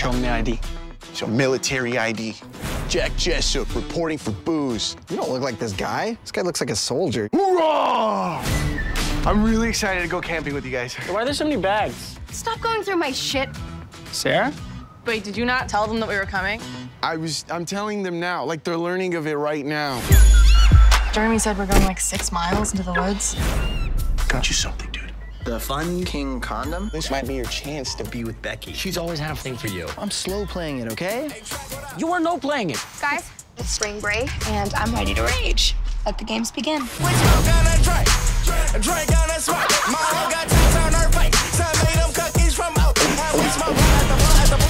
Show him the ID. Show military ID. Jack Jessup reporting for booze. You don't look like this guy. This guy looks like a soldier. Hoorah! I'm really excited to go camping with you guys. Why are there so many bags? Stop going through my shit. Sarah? Wait, did you not tell them that we were coming? I was, I'm telling them now, like they're learning of it right now. Jeremy said we're going like six miles into the woods. Got you something, dude. The Fun King condom? This might be your chance to be with Becky. She's always had a thing for you. I'm slow playing it, okay? You are no playing it. Guys, it's spring break, and I'm ready to rage. Let the games begin.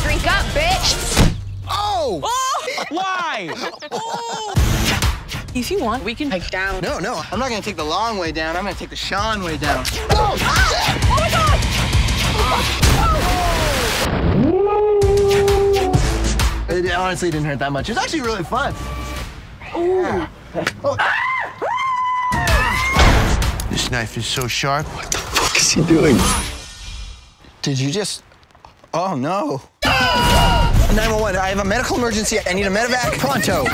Drink up, bitch. Oh! oh! Why? Oh! If you want, we can hike down. No, no, I'm not gonna take the long way down. I'm gonna take the Sean way down. Oh my god! Oh my It honestly didn't hurt that much. It was actually really fun. Oh! This knife is so sharp. What the fuck is he doing? Did you just... Oh, no. 911, I have a medical emergency. I need a medevac pronto.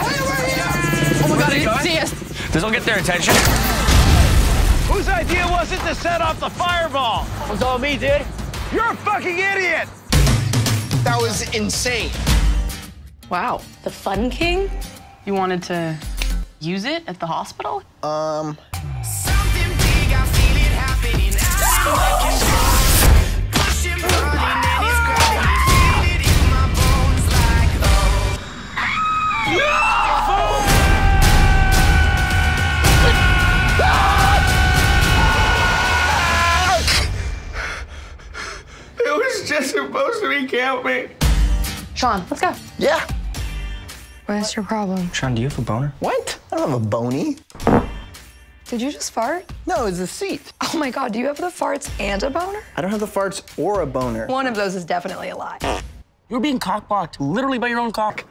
Oh my god, I didn't see us. This will get their attention. Whose idea was it to set off the fireball? It was all me, dude. You're a fucking idiot! That was insane. Wow, the Fun King? You wanted to use it at the hospital? Um, just supposed to be camping. Sean, let's go. yeah. What's your problem? Sean, do you have a boner? What? I don't have a bony. Did you just fart? No, it's a seat. Oh my god, do you have the farts and a boner? I don't have the farts or a boner. One of those is definitely a lie. You're being cockblocked literally by your own cock.